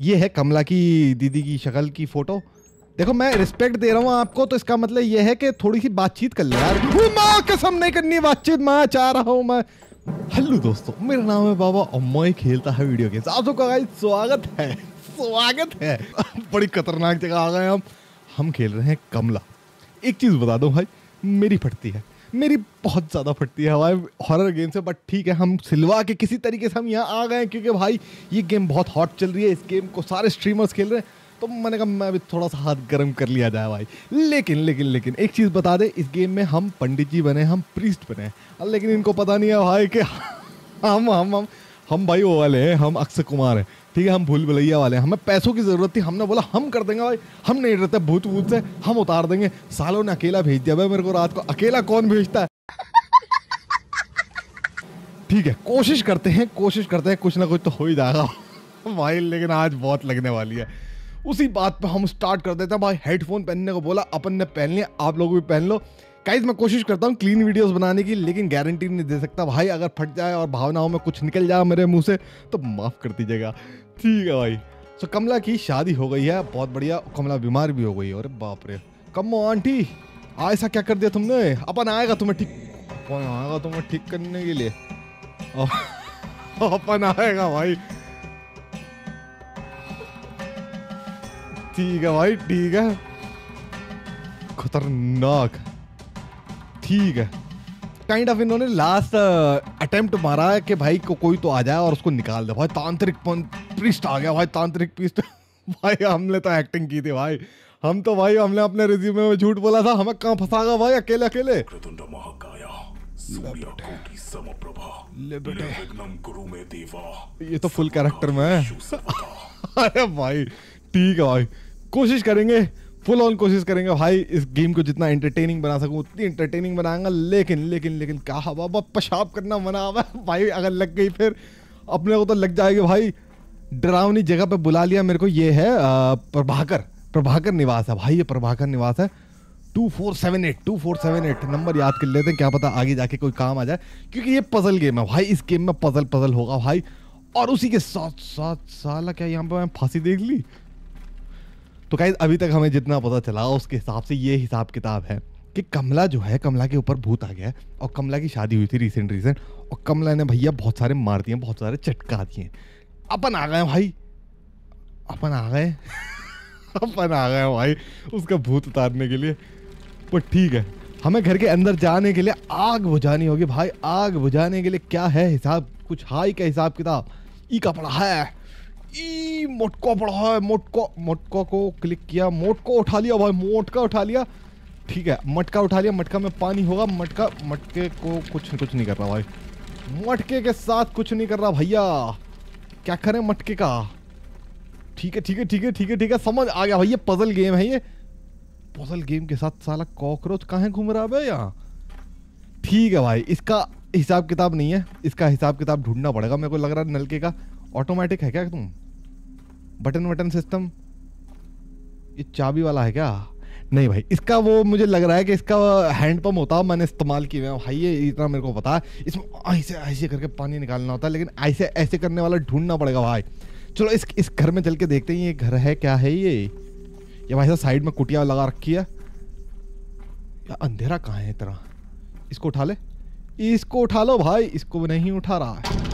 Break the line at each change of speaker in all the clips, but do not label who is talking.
ये है कमला की दीदी की शक्ल की फ़ोटो। देखो, मैं रिस्पेक्ट दे रहा हूँ आपको तो इसका मतलब ये है कि थोड़ी सी बातचीत कर ले माँ कसम नहीं करनी, बातचीत मैं चाह रहा हूँ मैं। हेलो दोस्तों, मेरा नाम है बाबा और मैं खेलता है वीडियो गेम्स आप सबका स्वागत है स्वागत है। बड़ी खतरनाक जगह आ गए हम। हम खेल रहे हैं कमला। एक चीज़ बता दो भाई, मेरी फटती है। मेरी बहुत ज़्यादा फटती है हवाएँ हॉरर गेम से बट ठीक है, हम सिलवा के किसी तरीके से हम यहाँ आ गए क्योंकि भाई, ये गेम बहुत हॉट चल रही है, इस गेम को सारे स्ट्रीमर्स खेल रहे हैं तो मैंने कहा, मैं भी थोड़ा सा हाथ गर्म कर लिया जाए भाई। लेकिन लेकिन लेकिन, एक चीज़ बता दे, इस गेम में हम पंडित जी बने हम प्रीस्ट बने लेकिन इनको पता नहीं है भाई कि हम हम हम हम भाई वो वाले हैं, हम अक्षय कुमार हैं। ठीक है, हम भूल भुलैया वाले हमें पैसों की ज़रूरत थी। हमने बोला, हम कर देंगे भाई। हम नहीं डरते, भूत भूत से हम उतार देंगे। सालों ने अकेला भेज दिया भाई मेरे को, रात को। अकेला कौन भेजता है? ठीक है, कोशिश करते हैं, कोशिश करते हैं, कुछ ना कुछ तो हो ही जाएगा। भाई लेकिन आज बहुत लगने वाली है। उसी बात पे हम स्टार्ट कर देते हैं। भाई हेडफोन पहनने को बोला, अपन ने पहन लिया, आप लोग भी पहन लो। गाइज़ मैं कोशिश करता हूँ क्लीन वीडियोस बनाने की लेकिन गारंटी नहीं दे सकता। भाई अगर फट जाए और भावनाओं में कुछ निकल जाए मेरे मुँह से तो माफ़ कर दीजिएगा। ठीक है भाई। सो so, कमला की शादी हो गई है बहुत बढ़िया। कमला बीमार भी हो गई अरे बाप रे। कमो आंटी। ऐसा क्या कर दिया तुमने? अपन आएगा तुम्हें ठीक कौन आएगा तुम्हें ठीक करने के लिए। अपन आएगा भाई। ठीक है भाई ठीक है। खतरनाक। ठीक है। काइंड ऑफ़ इन्होंने लास्ट अटेम्प्ट uh, मारा है कि भाई को कोई तो आ जाए और उसको निकाल दे। भाई तांत्रिक प्रिस्ट आ गया। भाई तांत्रिक प्रिस्ट भाई हमने तो एक्टिंग की थी भाई। हम तो भाई हमने अपने रिज्यूमे में झूठ बोला था। हमें कहाँ फंसागा भाई? अकेले अकेले। ये तो फुल कैरेक्टर में है। अरे भाई ठीक है भाई। कोशिश करेंगे। फुल ऑन कोशिश करेंगे, भाई, इस गेम को जितना एंटरटेनिंग बना सकूँ, उतनी एंटरटेनिंग बनाएँगा लेकिन लेकिन लेकिन कहा बाबा पेशाब करना मना हुआ। भाई, अगर लग गई फिर अपने को तो लग जाएगी, भाई, डरावनी जगह पे बुला लिया मेरे को, ये है प्रभाकर। प्रभाकर निवास है, भाई, ये प्रभाकर निवास है। Two four seven eight, two four seven eight, number याद कर लेते हैं, क्या पता आगे जाके कोई काम आ जाए। क्योंकि ये पजल गेम है, भाई, इस गेम में पजल पजल होगा, भाई। और उसी के साथ साथ, साला क्या यहाँ पे मैं फांसी देख ली? तो कहीं अभी तक हमें जितना पता चला, उसके हिसाब से ये हिसाब किताब है कि कमला जो है, कमला के ऊपर भूत आ गया और कमला की शादी हुई थी रिसेंट रिसेंट और कमला ने भैया बहुत सारे मार दिए, बहुत सारे चटका दिए। अपन आ गए भाई। अपन आ गए। अपन आ गए भाई उसका भूत उतारने के लिए। पर ठीक है, हमें घर के अंदर जाने के लिए आग बुझानी होगी भाई। आग बुझाने के लिए क्या है हिसाब? कुछ हाई का हिसाब किताब? ई का पड़ा है। ई, मोटको पड़ा है, मोटको मोटको को क्लिक किया, मोटको उठा लिया भाई, मोटका उठा लिया। ठीक है, मटका उठा लिया, मटका में पानी होगा, मटका, मटके को कुछ कुछ नहीं कर रहा भाई। मटके के साथ कुछ नहीं कर रहा भैया। क्या करें मटके का? ठीक है ठीक है ठीक है ठीक है ठीक है, समझ आ गया भाई ये पजल गेम है ये। पजल गेम के साथ साला कॉकरोच कहाँ घूम रहा है यहाँ ठीक है भाई, इसका हिसाब किताब नहीं है, इसका हिसाब किताब ढूंढना पड़ेगा मेरे को लग रहा है नलके का। ऑटोमेटिक है क्या तुम? बटन वटन सिस्टम ये चाबी वाला है क्या? नहीं भाई, इसका वो मुझे लग रहा है कि इसका हैंड होता, मैंने इस्तेमाल किया भाई, ये इतना मेरे को पता है। इसमें ऐसे ऐसे करके पानी निकालना होता है, लेकिन ऐसे ऐसे करने वाला ढूंढना पड़ेगा भाई। चलो, इस इस घर में चल के देखते हैं, ये घर है, क्या है ये? ये भाई साहब साइड में कुटिया लगा रखी है। या अंधेरा कहाँ है इतना? इसको उठा ले। इसको उठा लो भाई, इसको नहीं उठा रहा है।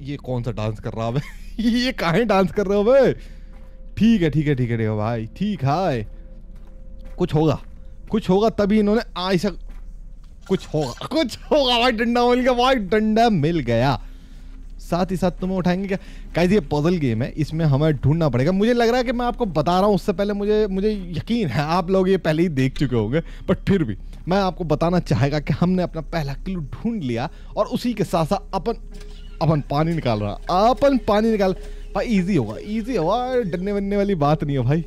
ये कौन सा डांस कर रहा है? ये कहा डांस कर रहे हो भाई ठीक है ठीक है ठीक है, ठीक भाई। ठीक है। कुछ होगा। कुछ होगा तभी इन्होंने ऐसा कुछ होगा। कुछ होगा भाई, डंडा मिल गया। भाई, डंडा मिल गया। साथ ही साथ तुम्हें उठाएँगे क्या? कैसे ये पजल गेम है। इसमें हमें ढूंढना पड़ेगा। मुझे लग रहा है कि मैं आपको बता रहा हूँ, उससे पहले मुझे मुझे यकीन है, आप लोग ये पहले ही देख चुके होंगे बट फिर भी मैं आपको बताना चाहेगा कि हमने अपना पहला किलो ढूंढ लिया और उसी के साथ साथ अपन अपन पानी निकाल रहा। अपन पानी निकाल भाई इजी होगा इजी होगा। डरने वरने वाली बात नहीं है भाई।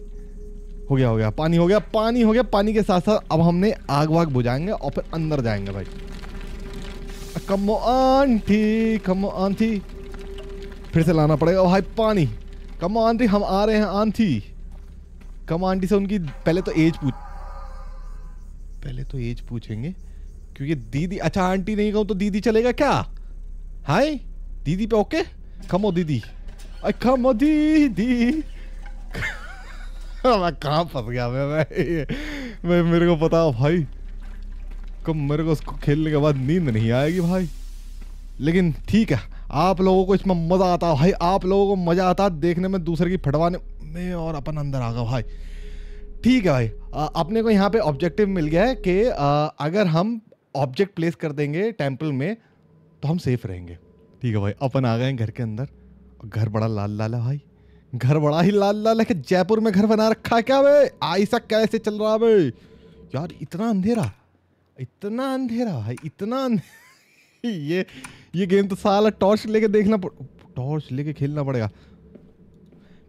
हो गया हो गया। पानी हो गया, पानी हो गया। पानी के साथ साथ अब हमने आग वाग बुझाएँगे और फिर अंदर जाएँगे भाई। कमो आंटी कमो आंटी फिर से लाना पड़ेगा। भाई, पानी। कमो आंटी हम आ रहे हैं आंटी कम आंटी से उनकी पहले तो एज पूछ पहले तो एज पूछेंगे। क्योंकि दीदी अच्छा आंटी नहीं कहूँ तो दीदी चलेगा क्या? हाय दीदी पे ओके कमो दीदी कम दीदी मैं कहाँ फंस गया मैं मैं, मैं मेरे को पता भाई कब मेरे को उसको खेलने के बाद नींद नहीं आएगी भाई लेकिन ठीक है आप लोगों को इसमें मज़ा आता भाई आप लोगों को मज़ा आता देखने में दूसरे की फटवाने में और अपन अंदर आ गया भाई ठीक है भाई अपने को यहाँ पे ऑब्जेक्टिव मिल गया है कि अगर हम ऑब्जेक्ट प्लेस कर देंगे टेंपल में तो हम सेफ़ रहेंगे ठीक है भाई, अपन आ गए घर के अंदर। घर बड़ा लाल लाल है भाई। घर बड़ा ही लाल लाल है कि जयपुर में घर बना रखा है क्या भाई ऐसा कैसे चल रहा है भाई यार, इतना अंधेरा इतना अंधेरा भाई, इतना ये ये गेम तो साला टॉर्च लेके देखना टॉर्च लेके खेलना पड़ेगा।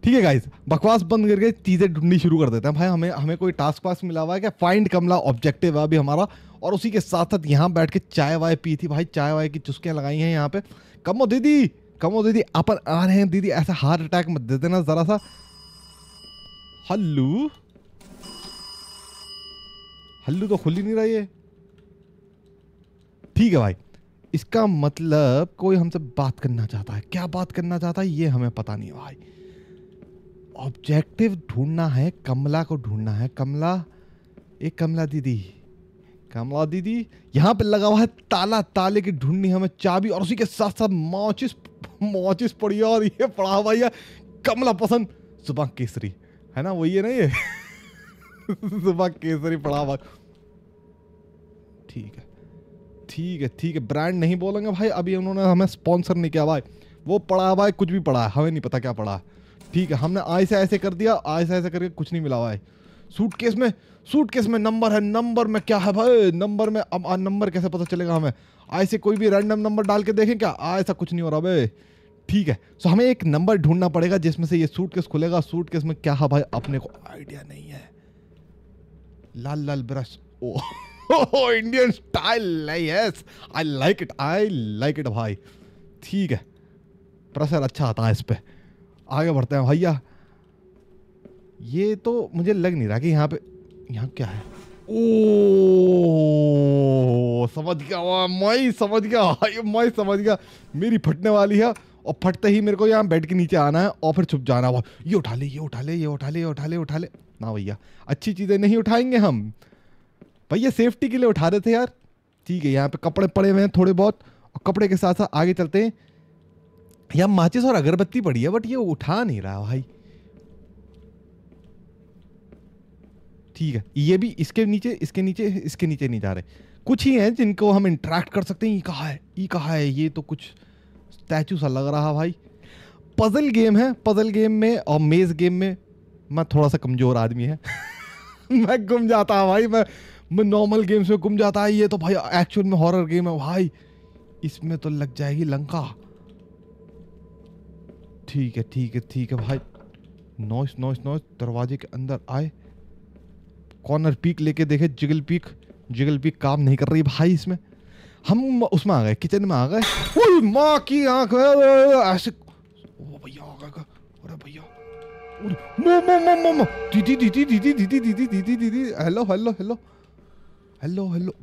ठीक है गाइस बकवास बंद करके चीज़ें ढूंढनी शुरू कर देते हैं। भाई, हमें हमें कोई टास्क पास मिला हुआ है क्या? फाइंड कमला ऑब्जेक्टिव है अभी हमारा। और उसी के साथ साथ यहाँ बैठ के चाय वाय पी थी। भाई चाय वाय की चुस्कियाँ लगाई हैं यहाँ पे। कमो दीदी कमो दीदी, अपन आ रहे हैं। दीदी, ऐसा हार्ट अटैक मत दे देना जरा सा। हल्लू? हल्लू तो खुल ही नहीं रही है ठीक है भाई, इसका मतलब कोई हमसे बात करना चाहता है। क्या बात करना चाहता है, ये हमें पता नहीं भाई। ऑब्जेक्टिव ढूंढना है, कमला को ढूंढना है। कमला, एक कमला दीदी। कमला दीदी, यहाँ पे लगा हुआ है ताला, ताले की ढूंढनी हमें चाबी और उसी के साथ साथ मौचिस मौचिस पड़ी और ये पड़ा हुआ है कमला पसंद, सुबह केसरी, है ना, वही है ना ये? सुबह केसरी पड़ा हुआ। ठीक है ठीक है ठीक है ब्रांड नहीं बोलेंगे भाई, अभी उन्होंने हमें स्पॉन्सर नहीं किया भाई, वो पड़ा हुआ है, कुछ भी पड़ा है, हमें नहीं पता क्या पड़ा है। ठीक है, हमने आई से ऐसे कर दिया आई से ऐसे करके कुछ नहीं मिला हुआ है सूट केस में सूट केस में नंबर है नंबर में क्या है भाई? नंबर में अब नंबर कैसे पता चलेगा हमें? ऐसे कोई भी रैंडम नंबर डाल के देखें क्या? ऐसा कुछ नहीं हो रहा भाई। ठीक है सो हमें एक नंबर ढूंढना पड़ेगा जिसमें से ये सूट केस खुलेगा। सूट केस में क्या है भाई? अपने को आइडिया नहीं है। लाल लाल brush. Oh Indian style yes I like it I like it भाई। ठीक है प्रेशर अच्छा आता है इस पर आगे बढ़ते हैं भैया। ये तो मुझे लग नहीं रहा कि यहाँ पे यहाँ क्या है? ओ, समझ गया, वाह, मैं समझ गया मैं समझ गया। मेरी फटने वाली है, और फटते ही मेरे को यहाँ बेड के नीचे आना है, और फिर छुप जाना हुआ ये उठा ले, ये उठा ले, ये उठा ले, ये उठा ले उठा ले। ना भैया, अच्छी चीज़ें नहीं उठाएँगे हम। भैया सेफ्टी के लिए उठा रहे थे यार। ठीक है, यहाँ पे कपड़े पड़े हुए हैं थोड़े बहुत, और कपड़े के साथ साथ आगे चलते हैं। यहाँ माचिस और अगरबत्ती पड़ी है बट ये उठा नहीं रहा, भाई। ठीक है, ये भी इसके नीचे इसके नीचे इसके नीचे नहीं जा रहे। कुछ ही हैं जिनको हम इंट्रैक्ट कर सकते हैं, ये कहा है, ये कहा है, ये तो कुछ स्टैचू सा लग रहा भाई। पजल गेम है पजल गेम में और मेज गेम में मैं थोड़ा सा कमज़ोर आदमी है। मैं गुम जाता हूँ भाई, मैं मैं नॉर्मल गेम्स में गुम जाता है, ये तो भाई एक्चुअल में हॉरर गेम है भाई। इसमें तो लग जाएगी लंका। ठीक है ठीक है ठीक है भाई। नॉइस नॉइस नॉइस दरवाजे के अंदर आए। कॉर्नर पीक लेके देखे जिगल पीक जिगल पीक काम नहीं कर रही भाई इसमें। हम उसमें आ गए किचन में आ गए। माँ की आँख ऐसे भैया दीदी दीदी दीदी दीदी दीदी दीदी दीदी। Hello hello hello hello hello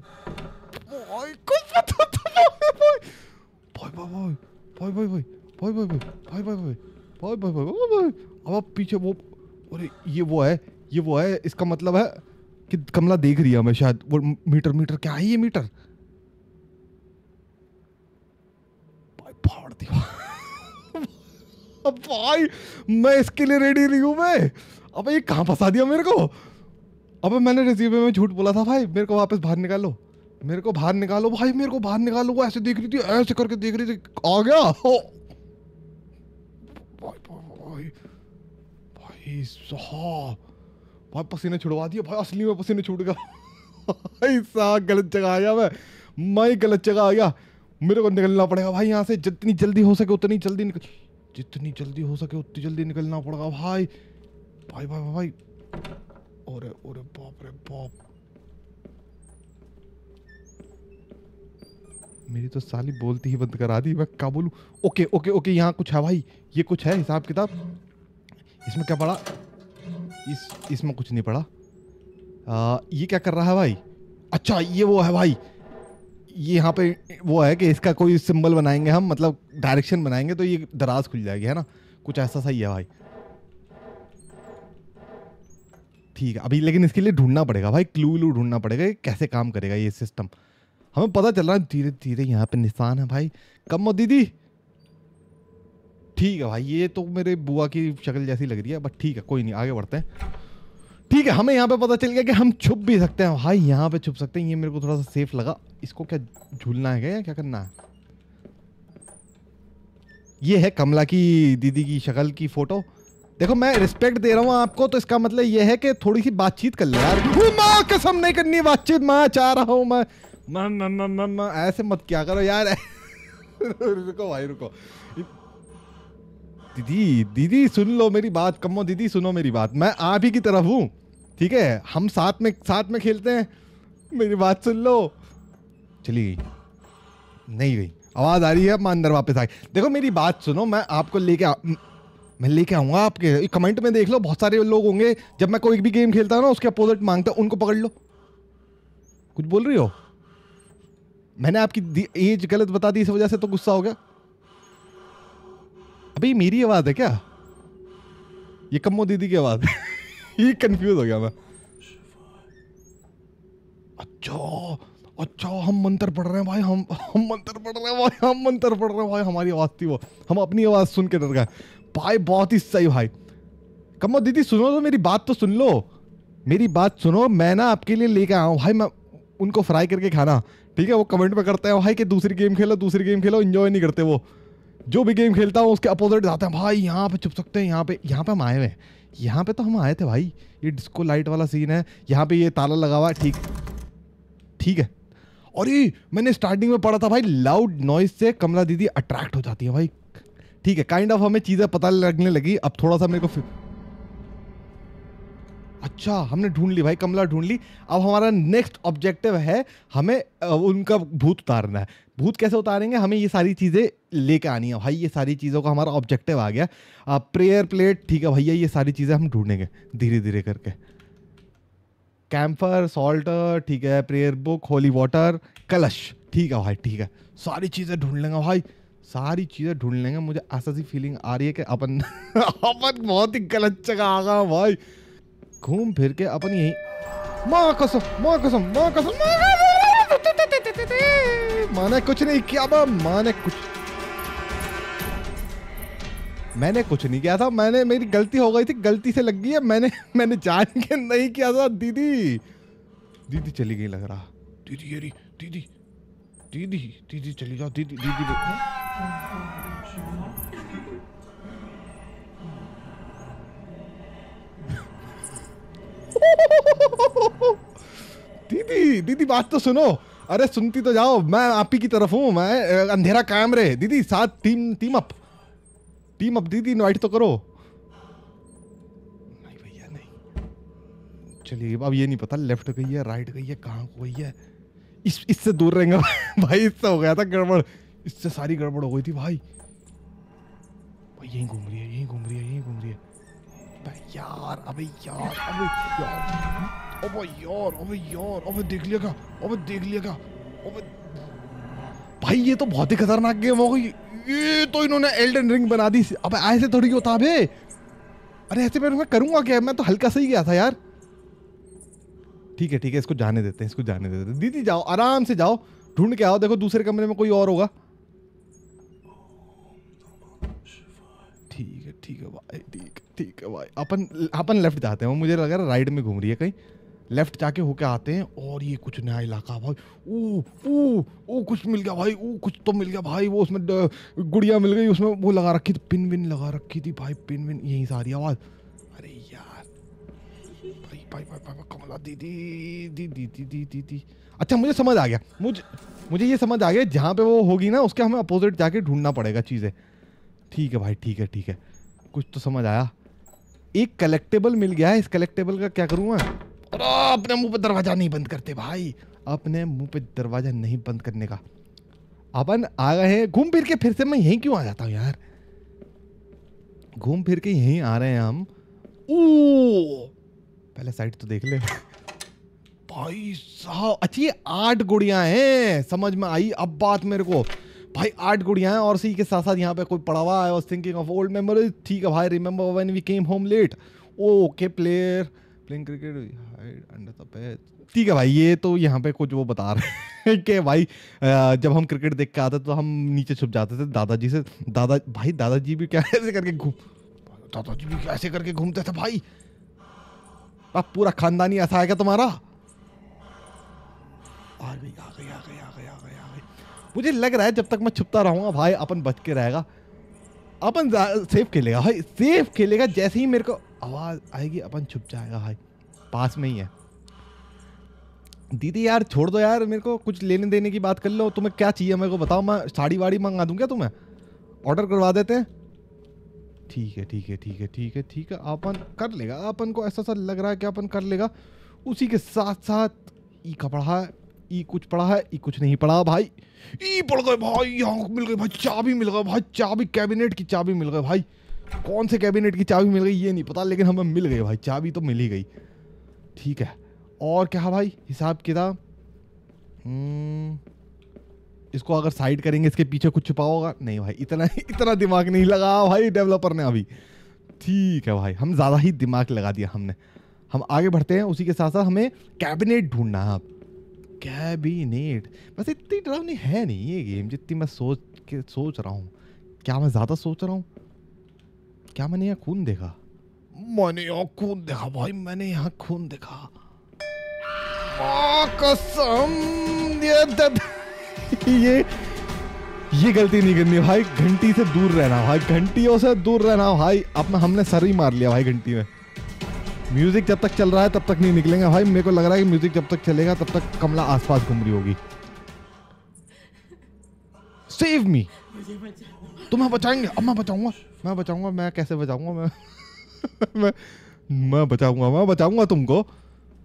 अब पीछे वो अरे, ये वो है, ये वो है, इसका मतलब है कि कमला देख रही है हमें शायद, वो मीटर मीटर, क्या है ये मीटर? भाई भाई, मैं इसके लिए रेडी नहीं हूँ मैं। अब ये कहाँ फंसा दिया मेरे को? अबे मैंने रिसीव में झूठ बोला था भाई, मेरे को वापस बाहर निकालो। मेरे को बाहर निकालो, भाई, मेरे को बाहर निकालो, वो ऐसे देख रही थी, ऐसे करके देख रही थी, आ गया। हो भाई भाई भाई, साहब। भाई पसीने छुड़वा दिया भाई असली में पसीने छूट गया साहब गलत जगह आ गया मैं। मैं गलत जगह आ गया मेरे को निकलना पड़ेगा भाई यहाँ से जितनी जल्दी हो सके उतनी जल्दी निकल जितनी जल्दी हो सके उतनी जल्दी निकलना पड़ेगा भाई। भाई भाई भाई, भाई। ओरे ओरे बाप रे बाप। मेरी तो साली बोलती ही बंद करा दी मैं क्या बोलूँ? ओके ओके ओके यहाँ कुछ है भाई। ये कुछ है हिसाब किताब इसमें क्या पड़ा? इस इसमें कुछ नहीं पड़ा। आ, ये क्या कर रहा है भाई? अच्छा ये वो है भाई। ये यहाँ पे वो है कि इसका कोई सिंबल बनाएँगे हम मतलब डायरेक्शन बनाएँगे तो ये दराज खुल जाएगी है ना? कुछ ऐसा सही है भाई। ठीक है अभी लेकिन इसके लिए ढूंढना पड़ेगा भाई क्लू व्लू ढूंढना पड़ेगा कैसे काम करेगा ये सिस्टम हमें पता चल रहा है धीरे धीरे यहाँ पे निशान है भाई। कम दीदी। ठीक है भाई, ये तो मेरे बुआ की शक्ल जैसी लग रही है बट ठीक है, कोई नहीं, आगे बढ़ते हैं। ठीक है, हमें यहाँ पे पता चल गया कि हम छुप भी सकते हैं। भाई, यहाँ पे छुप सकते हैं, ये मेरे को थोड़ा सा सेफ़ लगा। इसको क्या झूलना है क्या, या क्या करना है? ये है कमला की दीदी की शक्ल की फ़ोटो। देखो, मैं रिस्पेक्ट दे रहा हूँ आपको तो इसका मतलब ये है कि थोड़ी सी बातचीत कर ले यार। माँ कसम नहीं करनी, बातचीत मैं चाह रहा हूँ मैं मैं मैं मैं ऐसे मत क्या करो यार। रुको भाई, रुको। दीदी दीदी सुन लो मेरी बात, कमो दीदी सुनो मेरी बात। मैं आप ही की तरफ़ हूँ, ठीक है? हम साथ में साथ में खेलते हैं। मेरी बात सुन लो। चली गई। नहीं गई। आवाज़ आ रही है मैं अंदर वापस आई देखो, मेरी बात सुनो, मैं आपको लेके मैं लेके आऊँगा आपके। कमेंट में देख लो, बहुत सारे लोग होंगे। जब मैं कोई भी गेम खेलता हूँ ना, उसके अपोजिट माँगता उनको पकड़ लो। कुछ बोल रही हो? मैंने आपकी एज गलत बता दी, इस वजह से तो गुस्सा हो गया। अभी मेरी आवाज़ है क्या? ये कम्मो दीदी की आवाज़ है। ये कंफ्यूज हो गया मैं। अच्छा अच्छा हम मंत्र पढ़ रहे हैं भाई, हम हम मंत्र पढ़ रहे हैं भाई, हम मंत्र पढ़ रहे हैं भाई, हमारी आवाज़ थी वो। हम अपनी आवाज़ सुन के डर गए। भाई, बहुत ही सही भाई। कमो दीदी, सुनो तो मेरी बात तो सुन लो। मेरी बात सुनो, मैं ना आपके लिए लेके आया हूँ। भाई, मैं उनको फ्राई करके खाना। ठीक है, वो कमेंट में करते हैं, भाई, कि दूसरी गेम खेलो, दूसरी गेम खेलो इंजॉय नहीं करते वो। जो भी गेम खेलता हूँ, उसके अपोजिट जाते हैं, भाई, यहाँ पे छुप सकते हैं, यहाँ पे यहाँ पे हम आए हुए हैं। यहाँ पे तो हम आए थे भाई। ये डिस्को लाइट वाला सीन है। यहाँ पे ये ताला लगा हुआ है, ठीक। ठीक है। और ये मैंने स्टार्टिंग में पढ़ा था भाई लाउड नॉइज़ से कमला दीदी अट्रैक्ट हो जाती है भाई। ठीक है काइंड kind ऑफ़ of हमें चीज़ें पता लगने लगी। अब थोड़ा सा मेरे को अच्छा हमने ढूंढ ली भाई, कमला ढूंढ ली। अब हमारा नेक्स्ट ऑब्जेक्टिव है, हमें उनका भूत उतारना है। भूत कैसे उतारेंगे? हमें ये सारी चीज़ें लेके आनी है। भाई, ये सारी चीज़ों का हमारा ऑब्जेक्टिव आ गया। अब प्रेयर प्लेट ठीक है भैया, ये सारी चीज़ें हम ढूंढेंगे धीरे धीरे करके। कैम्फर सॉल्ट ठीक है प्रेयर बुक होली वाटर कलश ठीक है भाई, ठीक है। सारी चीज़ें ढूंढ लेंगे भाई, सारी चीज़ें ढूंढ लेंगे। मुझे ऐसा सी फीलिंग आ रही है कि अपन अपन बहुत ही गलत जगह आ गया भाई। घूम फिर के अपन यही। माँ कसम माँ कसम माँ कसम माने कुछ नहीं किया बा माने कुछ मैंने कुछ नहीं किया था, मैंने मेरी गलती हो गई थी, गलती से लग गई है, मैंने मैंने जान के नहीं किया था, दीदी। दीदी चली गई लग रहा। दीदी ये दीदी। दीदी दीदी चली जाओ, दीदी दीदी दीदी, बात तो सुनो। अरे, सुनती तो जाओ। मैं आप ही की तरफ़ हूँ। मैं अंधेरा कायम रहे। दीदी, साथ team team up. Team up, दीदी, इनवाइट तो करो। नहीं भैया, नहीं। चलिए, अब ये नहीं पता, लेफ़्ट गई है, राइट गई है, कहाँ गई है? इस, इससे दूर रहेंगे भाई। इससे हो गया था गड़बड़। इससे सारी गड़बड़ हो गई थी भाई। भाई, यहीं घूम रही है, यहीं घूम रही है, यहीं घूम रही है। यार, अबे यार अबे, यार। अबे यार अबे यार, अबे देख लिया क्या अबे देख लिया क्या अबे भाई, ये तो बहुत ही खतरनाक गेम हो गई। ये तो इन्होंने एल्डन रिंग बना दी। अब ऐसे थोड़ी होता बे अरे, ऐसे मैं करूँगा क्या? मैं तो हल्का सही गया था यार। ठीक है ठीक है, इसको जाने देते हैं, इसको जाने देते हैं। दीदी, जाओ, आराम से जाओ। ढूंढ के आओ, देखो दूसरे कमरे में कोई और होगा। ठीक है ठीक है भाई, ठीक ठीक है भाई। अपन अपन लेफ़्ट जाते हैं। मुझे लग रहा है राइट में घूम रही है कहीं। लेफ़्ट जाके होके आते हैं, और ये कुछ नया इलाका, भाई। ओ ओ ओ कुछ मिल गया, भाई ओ कुछ तो मिल गया, भाई, वो उसमें गुड़िया मिल गई, उसमें वो लगा रखी थी, पिन विन लगा रखी थी, भाई, पिन विन, यही सारी आवाज़। अरे यार, भाई भाई भाई भाई, कमला दीदी दीदी दीदी दीदी। अच्छा मुझे समझ आ गया, मुझे मुझे ये समझ आ गया, जहाँ पे वो होगी ना, उसके हमें अपोजिट जाके ढूंढना पड़ेगा चीज़ें। ठीक है भाई, ठीक है ठीक है। कुछ तो समझ आया। एक कलेक्टेबल मिल गया है, इस कलेक्टेबल का क्या करूँ मैं? अरे अपने मुँह पे दरवाज़ा नहीं बंद करते भाई। अपने मुँह पे दरवाज़ा नहीं बंद करने का। अपन आ गए हैं घूम फिर के फिर से मैं यहीं क्यों आ जाता हूँ यार? घूम फिर के यहीं आ रहे हैं हम। ओ पहले साइड तो देख ले। भाई साहब। अच्छी आठ गुड़िया हैं। समझ में आई अब बात मेरे को। भाई आठ गुड़िया हैं और सी के साथ साथ यहाँ पे कोई पड़ा हुआ है थिंकिंग ऑफ़ ओल्ड मेमोरीज ठीक है भाई remember when we came home late okay player playing cricket under the bed ठीक है भाई, ये तो यहाँ पे कुछ वो बता रहे हैं कि भाई जब हम क्रिकेट देख के आते तो हम नीचे छुप जाते थे दादाजी से। दादा, भाई दादाजी भी क्या ऐसे करके घूम, दादाजी भी कैसे करके घूमते थे भाई? अब पूरा खानदानी ऐसा क्या तुम्हारा? आ गई आ गई आ गई आ गई आ गई आ गई। मुझे लग रहा है जब तक मैं छुपता रहूँगा भाई, अपन बच के रहेगा। अपन सेफ़ खेलेगा भाई सेफ़ खेलेगा जैसे ही मेरे को आवाज़ आएगी, अपन छुप जाएगा भाई। पास में ही है। दीदी यार, छोड़ दो यार, मेरे को कुछ लेने देने की बात कर लो। तुम्हें क्या चाहिए मेरे को बताओ, मैं साड़ी वाड़ी मंगा दूँ क्या तुम्हें? ऑर्डर करवा देते हैं। ठीक है ठीक है ठीक है ठीक है ठीक है। अपन कर लेगा। अपन को ऐसा सा लग रहा है कि अपन कर लेगा। उसी के साथ साथ ई का पढ़ा है, ई कुछ पढ़ा है, ई कुछ नहीं पढ़ा भाई। ई पढ़ गए भाई यहाँ मिल गई भाई, चाबी मिल गई भाई, चाबी, कैबिनेट की चाबी मिल गई भाई। कौन से कैबिनेट की चाबी मिल गई? ये नहीं पता लेकिन हमें मिल गई भाई। चाबी तो मिल ही गई। ठीक है। और क्या भाई? हिसाब किताब? हम्म, इसको अगर साइड करेंगे इसके पीछे कुछ छुपा होगा? नहीं भाई इतना इतना दिमाग नहीं लगा भाई डेवलपर ने अभी। ठीक है भाई हम ज़्यादा ही दिमाग लगा दिया हमने। हम आगे बढ़ते हैं उसी के साथ साथ हमें कैबिनेट ढूंढना है कैबिनेट बस इतनी डरावनी है नहीं ये गेम जितनी मैं सोच के सोच रहा हूँ। क्या मैं ज़्यादा सोच रहा हूँ? क्या मैंने यहाँ खून देखा। मैंने यहाँ खून देखा भाई मैंने यहाँ खून देखा। कसम ये ये ये गलती नहीं करनी भाई घंटी से दूर रहना भाई घंटियों से दूर रहना भाई। अब हमने सर ही मार लिया भाई घंटी में। म्यूज़िक जब तक चल रहा है तब तक नहीं निकलेंगे भाई। मेरे को लग रहा है कि म्यूज़िक जब तक चलेगा तब तक कमला आसपास घूम रही होगी। सेव मी तुम्हें बचाएँगे? अब मैं बचाऊँगा। मैं बचाऊँगा, मैं कैसे बचाऊँगा? मैं मैं बचाऊँगा मैं बचाऊँगा तुमको।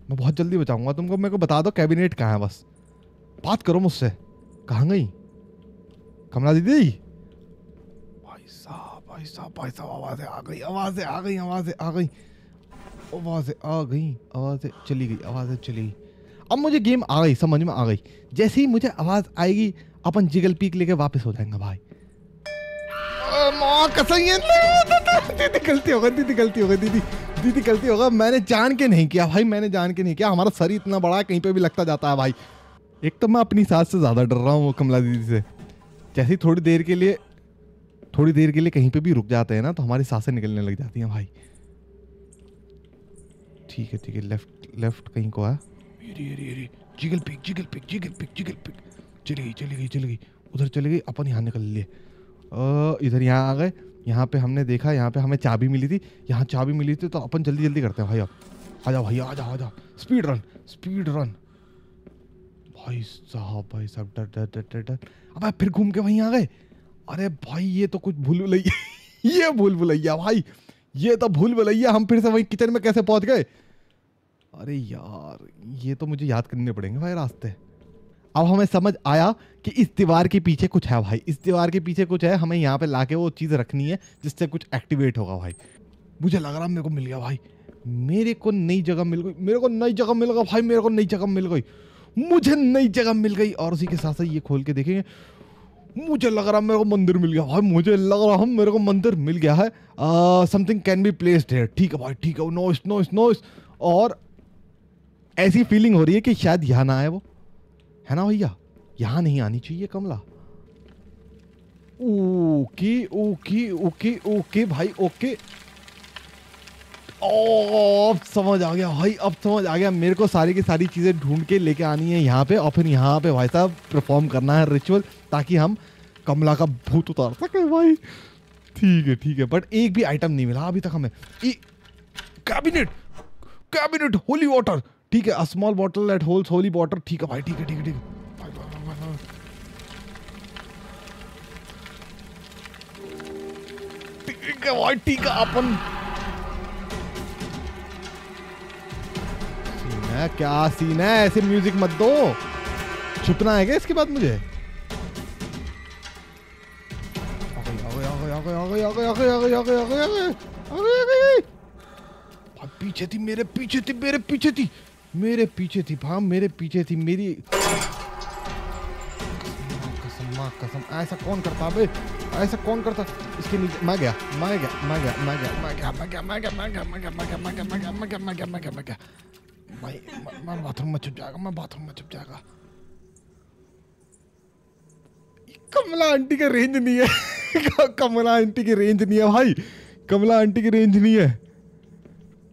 मैं बहुत जल्दी बचाऊँगा तुमको। मेरे को बता दो कैबिनेट कहाँ है बस। बात करो मुझसे। कहाँ गई? कमला दीदी? भाई साहब भाई साहब भाई साहब, आवाज़ें आ गई, आवाज़ें आ गई, आवाज़ें आ गई। आवाज़ें आ गई, आवाज़ें चली गई, आवाज़ें चली गई। अब मुझे गेम आ गई, समझ में आ गई। जैसे ही मुझे आवाज़ आएगी, अपन जिगल पीक लेके वापस हो जाएँगे भाई। माँ दीदी गलती होगा, दीदी गलती होगा, दीदी दीदी गलती होगा। मैंने जान के नहीं किया, भाई, मैंने जान के नहीं किया। हमारा इतना बड़ा है, कहीं पे भी लगता जाता है, भाई। एक तो मैं अपनी सास से ज़्यादा डर रहा हूँ कमला दीदी से। जैसे थोड़ी देर के लिए, थोड़ी देर के लिए कहीं पे भी रुक जाते हैं ना तो हमारी साँसें निकलने लग जाती हैं, भाई। ठीक है ठीक है लेफ़्ट लेफ़्ट कहीं को है। चली गई चली गई चली गई। उधर चली गई, अपन यहाँ निकल लिए। इधर यहाँ आ गए। यहाँ पे हमने देखा, यहाँ पे हमें चाबी मिली थी। यहाँ चाबी मिली थी तो अपन जल्दी जल्दी करते हैं। भाई अब आ जाओ भैया आ जाओ आ जाओ स्पीड रन स्पीड रन भाई साहब भाई साहब, डर डर डर डर डर। अब फिर घूम के वहीं आ गए। अरे भाई, ये तो कुछ भूल भुलैया। ये भूल भुलैया भाई। ये तो भूल भुलैया, हम फिर से वहीं किचन में कैसे पहुँच गए? अरे यार, ये तो मुझे याद करने पड़ेंगे भाई रास्ते। अब हमें समझ आया कि इस दीवार के पीछे कुछ है भाई। इस दीवार के पीछे कुछ है, हमें यहाँ पे लाके वो चीज़ रखनी है, जिससे कुछ एक्टिवेट होगा भाई। मुझे लग रहा मेरे को मिल गया भाई। मेरे को नई जगह मिल गई। मेरे को नई जगह मिल गया भाई, मेरे को नई जगह मिल गई। मुझे नई जगह मिल गई। और उसी के साथ साथ ये खोल के देखेंगे। मुझे लग रहा मेरे को मंदिर मिल गया भाई। मुझे लग रहा हम मेरे को मंदिर मिल गया है। समथिंग कैन बी प्लेस्ड है ठीक है भाई, ठीक है। नोइस नोइस नोइस और ऐसी फीलिंग हो रही है कि शायद यहाँ ना आए वो। है ना भैया? यहाँ नहीं आनी चाहिए Kamla. Okay okay okay okay भाई, ओके। अब समझ आ गया भाई, अब समझ आ गया। मेरे को सारी की सारी चीज़ें ढूंढ के लेके आनी है यहाँ पे, और फिर यहाँ पे भाई साहब परफॉर्म करना है रिचुअल ताकि हम कमला का भूत उतार सके भाई। ठीक है ठीक है बट एक भी आइटम नहीं मिला अभी तक हमें। कैबिनेट कैबिनेट होली वाटर ठीक है small bottle eight holes holy water ठीक है भाई ठीक है ठीक है ठीक है है है अपन है क्या सीन है ऐसे म्यूज़िक मत दो छुपना है क्या इसके बाद मुझे पीछे थी मेरे पीछे थी मेरे पीछे थी मेरे पीछे थी भाम मेरे पीछे थी मेरी कसम ऐसा कौन करता बे ऐसा कौन करता इसके नीचे मैं गया मैं गया मैं गया मैं गया मैं गया मैं गया मैं गया मैं गया मैं गया मैं गया मैं गया मैं गया मैं गया मैं गया मैं गया मैं गया भाई मैं बाथरूम में छुप जाएगा मैं बाथरूम में छुप जाएगा कमला आंटी का रेंज नहीं है कमला आंटी की रेंज नहीं है भाई कमला आंटी की रेंज नहीं है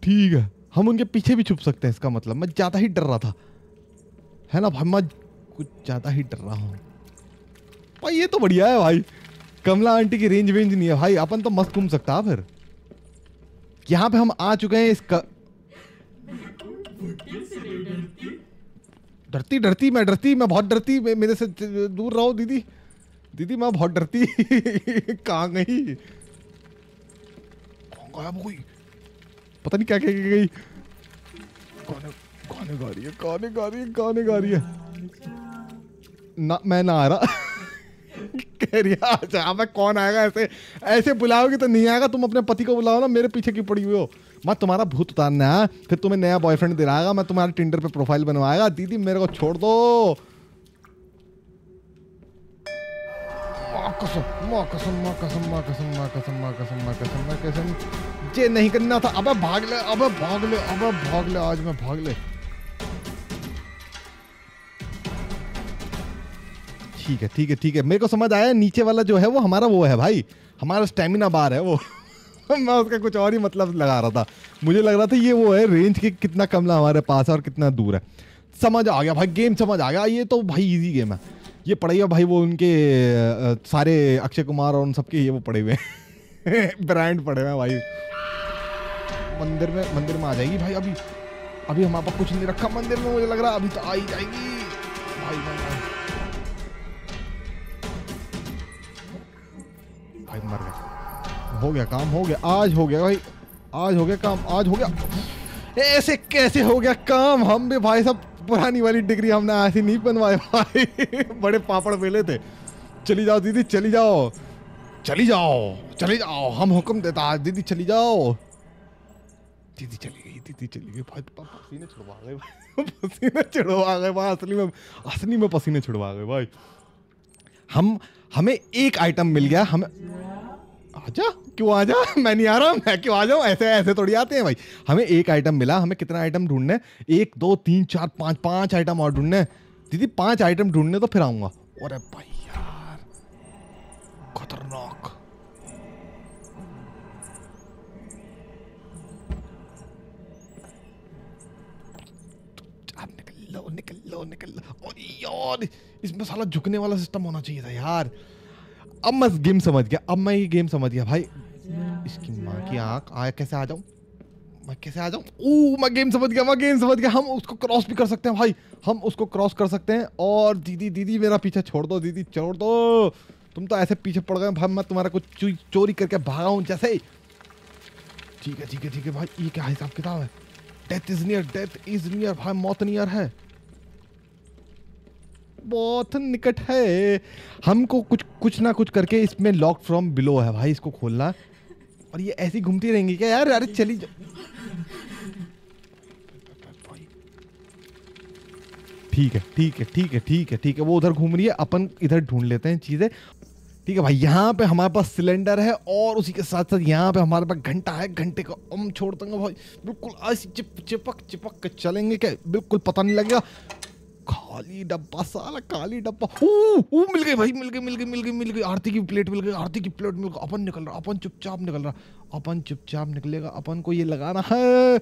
ठीक है हम उनके पीछे भी छुप सकते हैं, इसका मतलब। मैं ज़्यादा ही डर रहा था। है ना, भाई? मैं कुछ ज़्यादा ही डर रहा हूँ। भाई, ये तो बढ़िया है भाई। कमला आंटी की रेंज वेंज नहीं है। भाई, अपन तो मस्त घूम सकता फिर। यहाँ पे हम आ चुके हैं इसका डरती डरती मैं डरती, मैं बहुत डरती। मेरे से दूर रहो, दीदी। दीदी, मैं बहुत डरती। कहाँ गई? गया कोई पता नहीं क्या कह गई। कौन गाने गा रही है, गाने गा रही है, गाने गा रही है। ना, मैं ना आ रहा। कह रही अच्छा मैं कौन आएगा ऐसे ऐसे बुलाओगे तो नहीं आएगा, तुम अपने पति को बुलाओ ना, मेरे पीछे की पड़ी हुई हो? मैं तुम्हारा भूत उतारना है फिर तुम्हें नया बॉयफ्रेंड दिलाएगा, मैं तुम्हारे टिंडर पे प्रोफ़ाइल बनवाएगा। दीदी, मेरे को छोड़ दो। कसम कसम कसम कसम कसम कसम कसम कसम। ये नहीं करना था। अबे भाग ले, अबे भाग ले, अबे भाग ले, आज मैं भाग ले। ठीक है ठीक है ठीक है। मेरे को समझ आया, नीचे वाला जो है वो हमारा वो है भाई। हमारा स्टेमिना बार है वो। मैं उसका कुछ और ही मतलब लगा रहा था। मुझे लग रहा था ये वो है रेंज के कितना कमला हमारे पास है और कितना दूर है। समझ आ गया भाई गेम समझ आ गया। ये तो भाई इजी गेम है। ये पड़े भाई वो उनके सारे अक्षय कुमार और उन सबके ये वो पड़े हुए हैं। ब्रांड पड़े हुए हैं भाई। मंदिर में मंदिर में आ जाएगी भाई अभी। अभी हमारे पास कुछ नहीं रखा मंदिर में, मुझे लग रहा अभी तो आ ही जाएगी। भाई भाई भाई। भाई, मर गया। हो गया काम, हो गया। आज हो गया भाई। आज हो गया काम, आज हो गया। ऐसे कैसे हो गया काम? हम भी भाई सब पुरानी वाली डिग्री हमने ऐसी नहीं बनवाए भाई। बड़े पापड़ बेले थे। चली जाओ दीदी, चली जाओ। चली जाओ चली जाओ। हम हुक्म देता दीदी, चली जाओ। दीदी चली गई दीदी चली गई। भाई पसीने छुड़वा गए पसीने छुड़वा गए भाई, असली में असली में पसीने छुड़वा गए भाई। हम, हमें एक आइटम मिल गया, हमें आजा क्यों आजा मैं नहीं आ रहा, मैं क्यों आ जाऊँ? ऐसे ऐसे थोड़ी आते हैं भाई। हमें एक आइटम मिला, हमें कितना आइटम ढूँढने? एक, दो, तीन, चार, पाँच पाँच आइटम और ढूँढने। दीदी, पाँच आइटम ढूँढने तो फिर आऊँगा। अरे भाई यार, खतरनाक। लो निकल लो निकल लो यार, इसमें साला झुकने वाला सिस्टम होना चाहिए था यार। अब मैं गेम समझ गया, अब मैं ये गेम समझ गया, भाई। इसकी माँ की आँख, आया कैसे आ जाऊँ? मैं कैसे आ जाऊँ? ओ, मैं गेम समझ गया, मैं गेम समझ गया। हम उसको क्रॉस भी कर सकते हैं, भाई। हम उसको क्रॉस कर सकते हैं, और दीदी दीदी मेरा पीछे छोड़ दो, दीदी, छोड़ दो। तुम तो ऐसे पीछे पड़ गए भाई, मैं तुम्हारा कुछ चोरी करके भागा हूँ जैसे। ठीक है ठीक है ठीक है, भाई, ये क्या हिसाब किताब है? Death is near death is near भाई, मौत नियर है। बहुत निकट है। हमको कुछ कुछ ना कुछ करके इसमें लॉक फ्रॉम बिलो है भाई, इसको खोलना। और ये ऐसी घूमती रहेंगी क्या यार? अरे चली ठीक है ठीक है ठीक है ठीक है ठीक है। वो उधर घूम रही है, अपन इधर ढूंढ लेते हैं चीज़ें। ठीक है भाई, यहाँ पे हमारे पास सिलेंडर है और उसी के साथ साथ यहाँ पे हमारे पास घंटा है, घंटे का हम छोड़ देंगे भाई। बिल्कुल ऐसी चिप, चिपक चिपक के चलेंगे क्या? बिल्कुल पता नहीं लगेगा। खाली डब्बा, साला खाली डब्बा। ओ ओ मिल गई भाई, मिल गई मिल गई मिल गई मिल गई। आरती की प्लेट मिल गई, आरती की प्लेट मिल गई। अपन निकल रहा, अपन चुपचाप निकल रहा। अपन चुपचाप निकलेगा, अपन को ये लगाना है।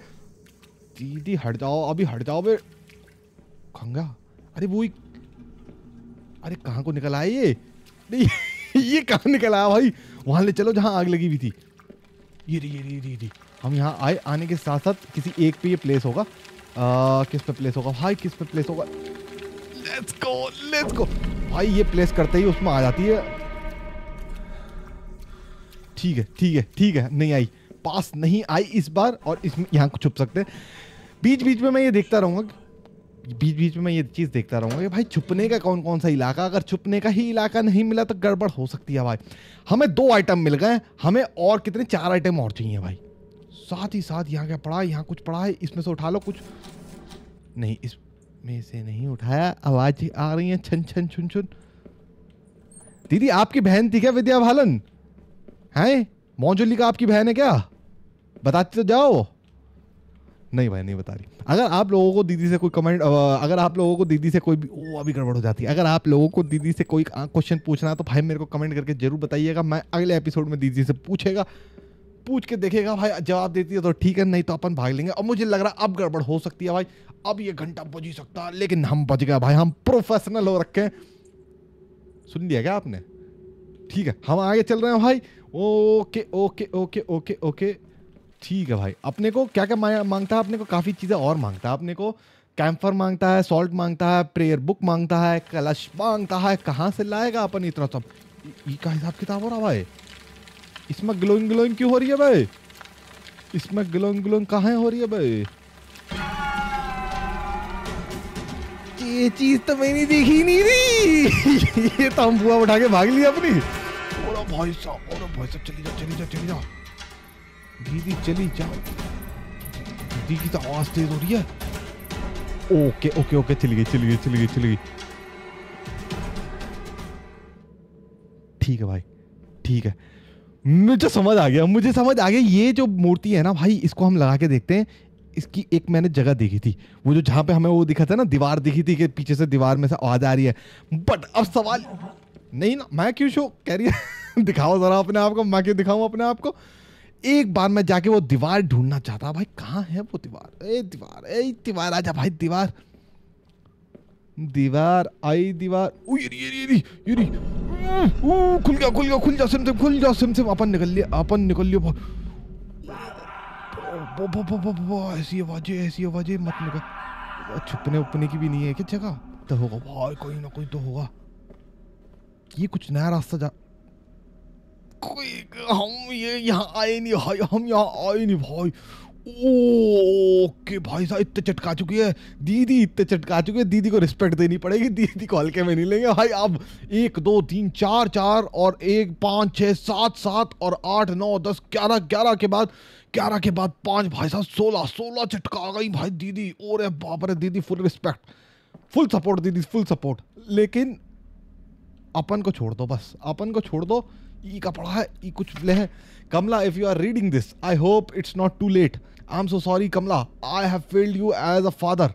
दीदी हट जाओ, अभी हट जाओ बे खंगा, अरे वो अरे कहाँ को निकल आए ये? ये कहाँ निकल आया भाई? वहाँ ले चलो जहाँ आग लगी हुई थी। ये री ये री ये री हम यहाँ आए, आने के साथ साथ किसी एक पे ये प्लेस होगा। आ, किस पे प्लेस होगा? भाई किस पे प्लेस होगा? लेट्स गो लेट्स गो भाई ये प्लेस करते ही उसमें आ जाती है। ठीक है ठीक है ठीक है नहीं आई। पास नहीं आई इस बार और इसमें यहाँ छुप सकते बीच बीच में मैं ये देखता रहूँगा बीच बीच में मैं ये चीज़ देखता रहूँगा कि भाई छुपने का कौन कौन सा इलाका? अगर छुपने का ही इलाका नहीं मिला तो गड़बड़ हो सकती है भाई। हमें दो आइटम मिल गए हमें और कितने? चार आइटम और चाहिए भाई। साथ ही साथ यहाँ क्या पड़ा है यहाँ कुछ पड़ा है, इसमें से उठा लो कुछ। नहीं, इसमें से नहीं उठाया, आवाज़ आ रही है, छन छन, छुन छुन। दीदी, आपकी बहन थी क्या विद्या भालन है? मोजुली का आपकी बहन है क्या? बताते तो जाओ। नहीं भाई, नहीं बता रही। अगर आप लोगों को दीदी से कोई कमेंट अगर आप लोगों को दीदी से कोई भी, ओ, अभी गड़बड़ हो जाती है। अगर आप लोगों को दीदी से कोई क्वेश्चन पूछना है तो भाई मेरे को कमेंट करके ज़रूर बताइएगा। मैं अगले एपिसोड में दीदी से पूछेगा। पूछ के देखेगा, भाई, जवाब देती है तो ठीक है, नहीं तो अपन भाग लेंगे। और मुझे लग रहा है, अब गड़बड़ हो सकती है, भाई। अब ये घंटा बज ही सकता है, लेकिन हम बच गए, भाई। हम प्रोफेशनल हो रखे हैं। सुन लिया क्या आपने? ठीक है, हम आगे चल रहे हैं, भाई। Okay okay okay okay okay. ठीक है, भाई। अपने को क्या क्या माँगता है? अपने को काफ़ी चीज़ें और माँगता है अपने को। कैंफर माँगता है सॉल्ट माँगता है प्रेयर बुक माँगता है, कलश माँगता है। कहाँ से लाएगा अपन इतना सब? का हिसाब किताब हो रहा भाई? इसमें ग्लोइंग ग्लोइंग क्यों हो रही है भाई? इसमें ग्लोइंग ग्लोइंग कहाँ हो रही है भाई? ये चीज़ तो मैंने देखी नहीं थी। ये तो हम बुआ उठा के भाग लिया अपनी। ओरा भाई साहब ओरा भाई साहब, चली जा चली जा चली जा। दीदी चली जा। दीदी की तो आवाज़ तेज हो रही है। ओके ओके ओके, चली गई चली गई चली गई चली गई। ठीक है भाई, ठीक है। मुझे समझ आ गया, मुझे समझ आ गया, ये जो मूर्ति है ना भाई, इसको हम लगा के देखते हैं। इसकी एक मैंने जगह देखी थी। वो जो जहाँ पे हमें वो दिखा था ना, दीवार दिखी थी कि पीछे से दीवार में से आवाज़ आ रही है। बट अब सवाल नहीं ना, मैं क्यों शो कह रही दिखाओ जरा अपने आप को, मैं क्यों दिखाऊँ अपने आप को? एक बार मैं जाके वो दीवार ढूंढना चाहता भाई, कहाँ है वो दीवार? ए दीवार ए, दीवार, आजा भाई, दीवार। दीवार, आई दीवार खुल गया खुल गया, खुल जा सिम सिम खुल जा सिम सिम अपन निकल लिया अपन निकल ऐसी आवाज़ें ऐसी आवाज़ें, मत निकल। छुपने उपने की भी नहीं है, क्या जगह? तो होगा, भाई, कोई ना कोई तो होगा। ये कुछ नया रास्ता जा कोई हम ये यहाँ आए नहीं भाई हम यहाँ आए नहीं, भाई। ओके भाई साहब, इतने चटका चुकी है। दीदी, इतने चटका चुकी है। दीदी को रिस्पेक्ट देनी पड़ेगी। दीदी को हल्के में नहीं लेंगे। भाई, अब एक, दो, तीन, चार चार और एक, पाँच छः सात सात और आठ, नौ, दस, ग्यारह ग्यारह के बाद, ग्यारह के बाद पाँच। भाई साहब, सोलह सोलह चटका गई। भाई, दीदी और बाप रे, दीदी फुल रिस्पेक्ट फुल सपोर्ट दीदी फुल सपोर्ट लेकिन अपन को छोड़ दो बस। अपन को छोड़ दो। ई का पढ़ा है, ई कुछ ले है। Kamla if you are reading this I hope it's not too late I am so sorry Kamla I have failed you as a father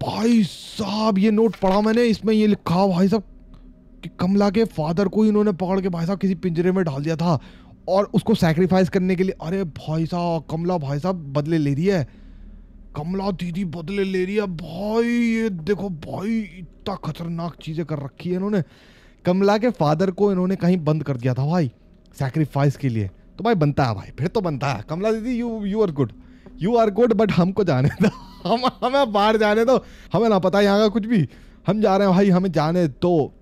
भाई साहब, ये नोट पढ़ा मैंने, इसमें ये लिखा भाई साहब कि कमला के फादर को इन्होंने पकड़ के भाई साहब किसी पिंजरे में डाल दिया था और उसको सेक्रीफाइस करने के लिए, अरे भाई साहब, कमला भाई साहब बदले ले रही है। कमला दीदी बदले ले रही है। भाई, ये देखो भाई, इतना खतरनाक चीज़ें कर रखी है इन्होंने। कमला के फादर को इन्होंने कहीं बंद कर दिया था भाई सेक्रीफाइस के लिए। तो भाई बनता है भाई, फिर तो बनता है। कमला दीदी you you are good you are good but हमको जाने दो। हम, हमें बाहर जाने दो। हमें ना पता यहाँ का कुछ भी। हम जा रहे हैं, भाई, हमें जाने दो।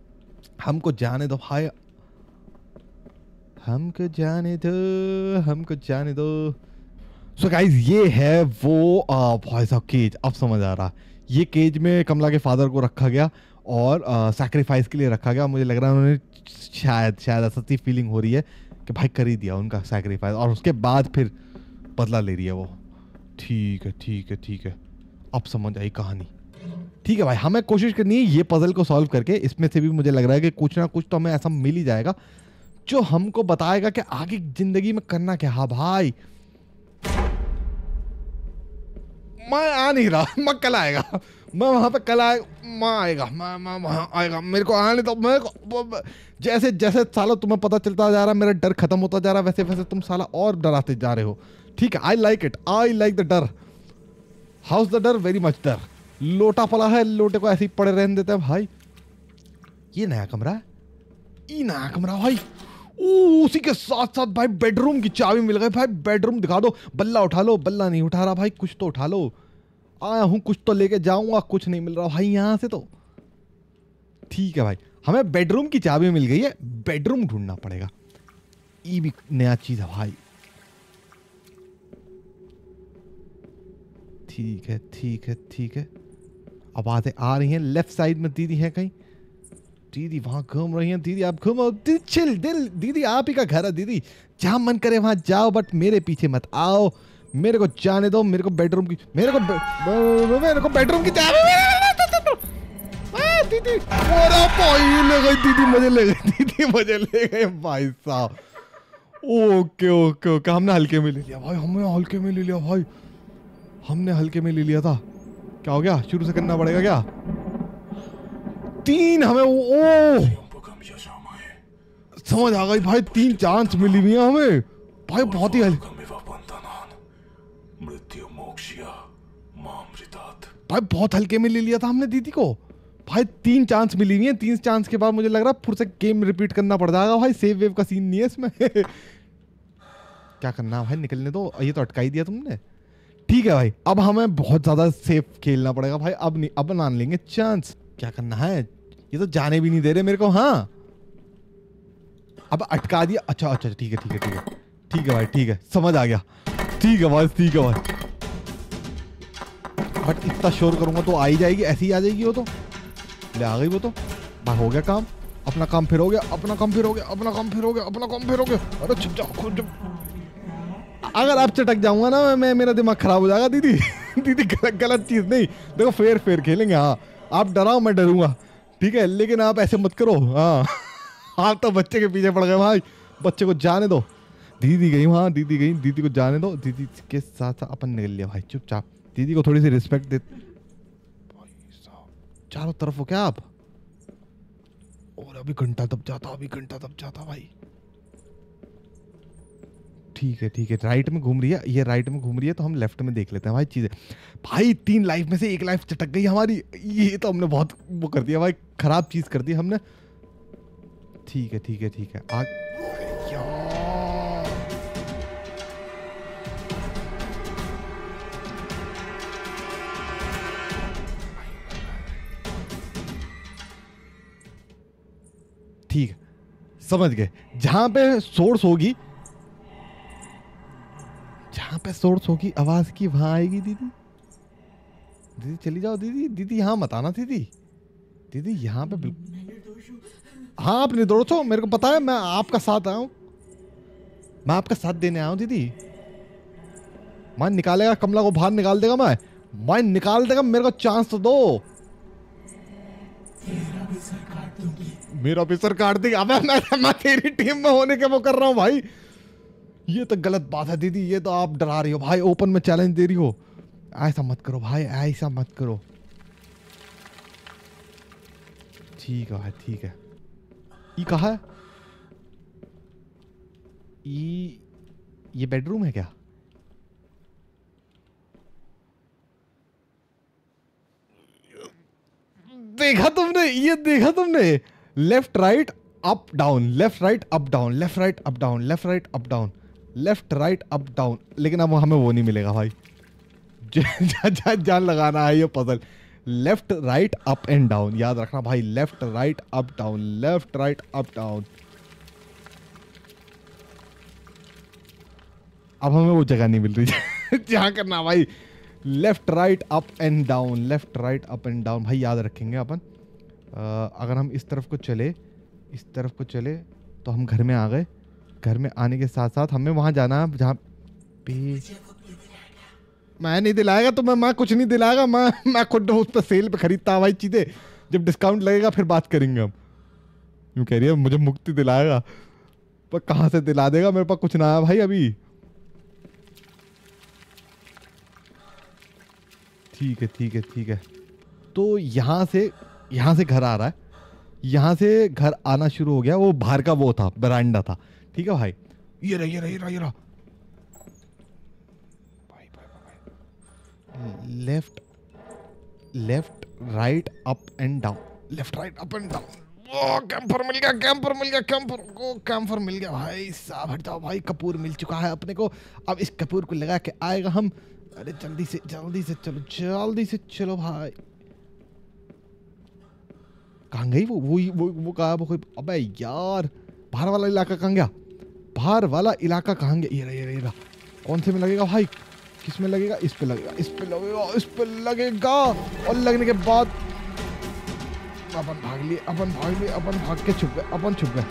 हमको जाने दो, भाई। हमको जाने दो, हमको जाने दो। सो so गाइज़ ये है वो भाई साहब केज अब समझ आ रहा। ये केज में कमला के फादर को रखा गया और सैक्रिफाइस के लिए रखा गया। मुझे लग रहा है उन्होंने शायद शायद ऐसा फीलिंग हो रही है। कि भाई कर ही दिया उनका सैक्रिफाइस और उसके बाद फिर बदला ले रही है वो। ठीक है ठीक है ठीक है। अब समझ आई कहानी। ठीक है भाई, हमें कोशिश करनी है ये पजल को सॉल्व करके। इसमें से भी मुझे लग रहा है कि कुछ ना कुछ तो हमें ऐसा मिल ही जाएगा, जो हमको बताएगा कि आगे ज़िंदगी में करना क्या। हाँ भाई। मैं आ नहीं रहा मैं कल आएगा। मैं वहाँ पे कल आए मैं आएगा मैं मैं वहाँ आएगा। मेरे को आने तो मेरे को जैसे जैसे साला तुम्हें पता चलता जा रहा मेरा डर खत्म होता जा रहा वैसे वैसे तुम साला और डराते जा रहे हो। ठीक है I like it I like the डर। हाउस द डर? वेरी मच डर। लोटा पला है लोटे को ऐसे ही पड़े रहने देते हैं भाई। ये नया कमरा है? ये नया कमरा भाई। ओ, उसी के साथ साथ भाई बेडरूम की चाबी मिल गई। भाई बेडरूम दिखा दो बल्ला उठा लो बल्ला नहीं उठा रहा भाई कुछ तो उठा लो। आया हूँ, कुछ तो लेके जाऊँगा, कुछ नहीं मिल रहा। भाई, यहाँ से तो ठीक है भाई। हमें बेडरूम की चाबी मिल गई है। बेडरूम ढूंढना पड़ेगा। ये भी नया चीज़ है भाई। ठीक है ठीक है ठीक है। आवाज़ें आ रही हैं। लेफ़्ट साइड में दीदी है कहीं। दीदी वहाँ घूम रही हैं। दीदी, आप घूमो। चिल दिल। दीदी, आप ही का घर है। दीदी, जहाँ मन करे वहाँ जाओ बट मेरे पीछे मत आओ। मेरे को जाने दो मेरे को बेडरूम की मेरे को मेरे को बेडरूम की चाबी दीदी अरे भाई ले गई दीदी मुझे ले गई दीदी मुझे ले गए भाई साहब ओके ओके ओके हमने हल्के में ले लिया भाई हमने हल्के में ले लिया भाई हमने हल्के में ले लिया था क्या हो गया शुरू से करना पड़ेगा क्या तीन हमें ओ समझ आ गई भाई तीन चांस मिली हुई है हमें भाई बहुत ही हल्के भाई, बहुत हल्के में ले लिया था हमने दीदी को। भाई, तीन चांस मिली हुई है। तीन चांस के बाद मुझे लग रहा है फिर से गेम रिपीट करना पड़ जाएगा। भाई सेव वेव का सीन नहीं है इसमें। क्या करना भाई, निकलने दो। ये तो अटका ही दिया तुमने। ठीक है भाई, अब हमें बहुत ज़्यादा सेफ़ खेलना पड़ेगा। भाई, अब नहीं, अब मान लेंगे चांस क्या करना है? ये तो जाने भी नहीं दे रहे मेरे को हाँ। अब अटका दिया। अच्छा अच्छा ठीक है ठीक है ठीक है। ठीक है भाई, ठीक है। समझ आ गया। ठीक है भाई ठीक है भाई बट इतना शोर करूँगा तो आ ही जाएगी, ऐसी ही आ जाएगी वो तो। ले आ गई वो तो। भाई हो गया काम। अपना काम फिर हो गया, अपना काम फिर हो गया, अपना काम फिर हो गया, अपना काम फिर हो गया। अरे चुप जाओ खुद अगर आप चटक जाऊँगा ना मैं, मेरा दिमाग खराब हो जाएगा, दीदी। दीदी, गलत गलत चीज़ नहीं। देखो, फेर फेर खेलेंगे हाँ। आप डराओ, मैं डरूँगा। ठीक है, लेकिन आप ऐसे मत करो हाँ। आप तो बच्चे के पीछे पड़ गए, भाई। बच्चे को जाने दो। दीदी गई वहाँ दीदी गई, दीदी को जाने दो। दीदी के साथ साथ अपन निकल लिया, भाई। चुपचाप। दीदी को थोड़ी सी रिस्पेक्ट दे चारों तरफ़ हो क्या आप? और अभी घंटा दब जाता, अभी घंटा दब जाता भाई। ठीक है ठीक है राइट में घूम रही है, ये राइट में घूम रही है तो हम लेफ़्ट में देख लेते हैं भाई चीज़ें। भाई, तीन लाइफ में से एक लाइफ चटक गई हमारी। ये तो हमने बहुत वो कर दिया भाई, खराब चीज़ कर दी हमने। ठीक है ठीक है ठीक है आज ठीक। समझ गए। जहाँ पे सोर्स होगी, जहाँ पे सोर्स होगी, आवाज़ की वहाँ आएगी दीदी। दीदी चली जाओ, दीदी। दीदी यहाँ मत आना, दीदी। दीदी यहाँ पे बिल्कुल हाँ आप निर्दोष हो। मेरे को पता है, मैं आपका साथ आया मैं आपका साथ देने आया हूँ, दीदी। मैं निकालेगा कमला को, बाहर निकाल देगा मैं। मैं निकाल देगा, मेरे को चांस तो दो। मेरा भी सर काट दी अब मैं, मैं तेरी टीम में होने के वो कर रहा हूँ भाई। ये तो गलत बात है दीदी ये तो आप डरा रही हो। भाई ओपन में चैलेंज दे रही हो। ऐसा मत करो भाई ऐसा मत करो। ठीक है भाई ठीक है। ये कहा है? ये ये बेडरूम है क्या? देखा तुमने ये देखा तुमने? Left right up down left right up down left right up down left right up down left right up down लेकिन अब हमें वो नहीं मिलेगा भाई जान लगाना है ये puzzle left right up and down याद रखना भाई left right up down left right up down अब हमें वो जगह नहीं मिल रही जहाँ करना भाई left right up and down left right up and down भाई याद रखेंगे अपन अगर हम इस तरफ़ को चले, इस तरफ़ को चले तो हम घर में आ गए। घर में आने के साथ साथ हमें वहाँ जाना है, जहाँ पे मैं नहीं दिलाएगा तो मैं, माँ कुछ नहीं दिलाएगा, मैं मैं खुद उस पर सेल पे खरीदता भाई चीज़ें। जब डिस्काउंट लगेगा, फिर बात करेंगे हम। यूँ कह रही है, मुझे मुक्ति दिलाएगा। पर कहाँ से दिला देगा? मेरे पास कुछ ना आया भाई अभी। ठीक है ठीक है ठीक है। तो यहाँ से यहाँ से घर आ रहा है। यहाँ से घर आना शुरू हो गया। वो बाहर का वो था, बरांडा था। ठीक है भाई? ये रहा ये रहा ये रहा, ये left left right up and down left right up and down O camper मिल गया कैंपर मिल गया कैंपर ओ कैंपर मिल गया। भाई साहब, हट जाओ भाई। कपूर मिल चुका है अपने को। अब इस कपूर को लगा के आएगा हम। अरे जल्दी से जल्दी से चलो, जल्दी से चलो भाई। कहाँ गई वो वो वो, वो कहा वो कोई अबे यार बाहर वाला इलाका कहाँ गया? बाहर वाला इलाका कहाँ गया? ये रहा ये रहा ये रहा। कौन से में लगेगा भाई? किसमें लगेगा? इस पे लगेगा इस पे लगेगा इस पे लगेगा। और लगने के बाद अपन भाग लिए अपन भाग लिए अपन भाग के छुप गए अपन छुप गए।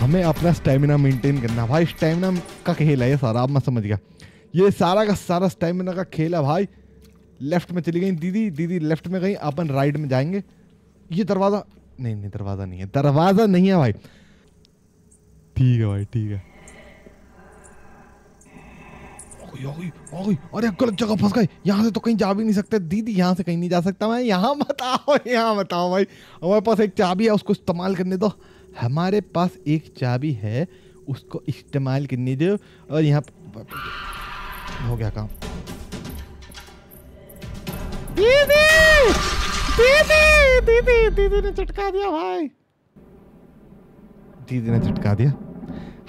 हमें अपना स्टेमिना मेंटेन करना। भाई स्टेमिना का खेल है ये सारा अब मैं समझ गया। ये सारा का सारा स्टेमिना का खेल है भाई। लेफ़्ट में चली गई, दीदी दीदी लेफ़्ट में गई, अपन राइट में जाएँगे। ये दरवाज़ा, नहीं नहीं, दरवाज़ा नहीं है। दरवाज़ा नहीं है भाई। ठीक है भाई, ठीक है। अरे गलत जगह फंस गए। यहाँ से तो कहीं जा भी नहीं सकते। दीदी, यहाँ से कहीं नहीं जा सकता मैं। यहाँ बताओ यहाँ बताओ भाई। हमारे पास एक चाबी है, उसको इस्तेमाल करने दो। हमारे पास एक चाबी है, उसको इस्तेमाल करने दो। और यहाँ हो गया काम। दीदी! दीदी! दीदी दीदी ने चटका दिया भाई। दीदी ने चटका दिया।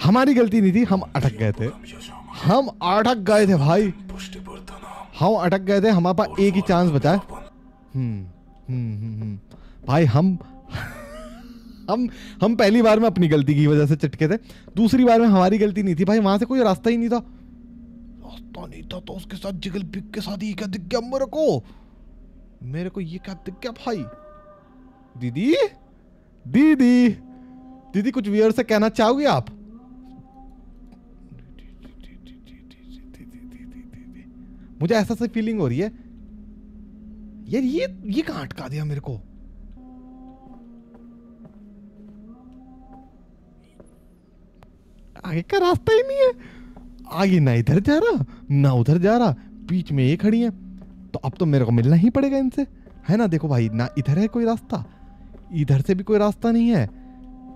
हमारी गलती नहीं थी हम अटक गए थे। हम अटक गए थे भाई। हम अटक गए थे हमारे पास एक ही चांस बचा। है हम्म, हम्म, हम्म, भाई हम हम हम पहली बार में अपनी गलती की वजह से चटके थे। दूसरी बार में हमारी गलती नहीं थी। भाई वहाँ से कोई रास्ता ही नहीं था। रास्ता नहीं था तो उसके साथ जिगल पिक के साथ ये क्या दिख गया मेरे को मेरे को ये क्या दिख गया भाई? दीदी? दीदी? दीदी, कुछ वियर से कहना चाहोगे आप? मुझे ऐसा सा फीलिंग हो रही है। यार, ये ये कहाँ अटका दिया मेरे को? आगे का रास्ता ही नहीं है। आगे ना इधर जा रहा ना उधर जा रहा बीच में ये खड़ी है तो अब तो मेरे को मिलना ही पड़ेगा इनसे है ना देखो भाई ना इधर है कोई रास्ता इधर से भी कोई रास्ता नहीं है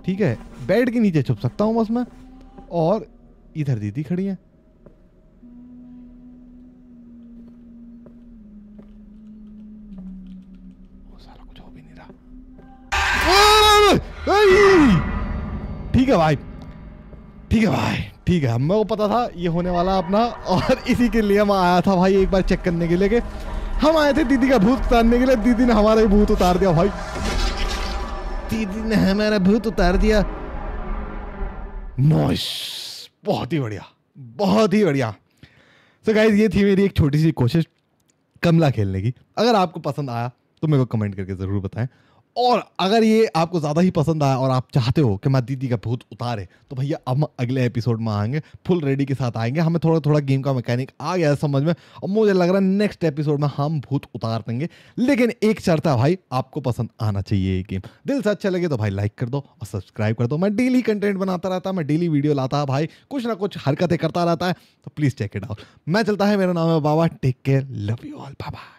ठीक है बेड के नीचे छुप सकता हूँ बस मैं और इधर दीदी खड़ी है ठीक है भाई ठीक है भाई ठीक है मेरे को पता था ये होने वाला अपना, और इसी के लिए मैं आया था भाई एक बार चेक करने के लिए कि हम आए थे दीदी का भूत उतारने के लिए, दीदी ने हमारा ही भूत उतार दिया भाई। दीदी ने हमारा भूत उतार दिया। नॉइस बहुत ही बढ़िया, बहुत ही बढ़िया। तो गाइज़ ये थी मेरी एक छोटी सी कोशिश कमला खेलने की। अगर आपको पसंद आया तो मेरे को कमेंट करके ज़रूर बताएँ। और अगर ये आपको ज़्यादा ही पसंद आया और आप चाहते हो कि मैं दीदी का भूत उतारे तो भैया हम अगले एपिसोड में आएँगे फुल रेडी के साथ आएँगे। हमें थोड़ा थोड़ा गेम का मैकेनिक आ गया है समझ में। और मुझे लग रहा है नेक्स्ट एपिसोड में हम भूत उतार देंगे। लेकिन एक शर्त है भाई, आपको पसंद आना चाहिए ये गेम दिल से अच्छा लगे तो भाई लाइक कर दो और सब्सक्राइब कर दो। मैं डेली कंटेंट बनाता रहता, मैं डेली वीडियो लाता है भाई। कुछ ना कुछ हरकतें करता रहता है तो प्लीज़ चेक इट आउट मैं चलता है, मेरा नाम है Baba. Take care love you all Baba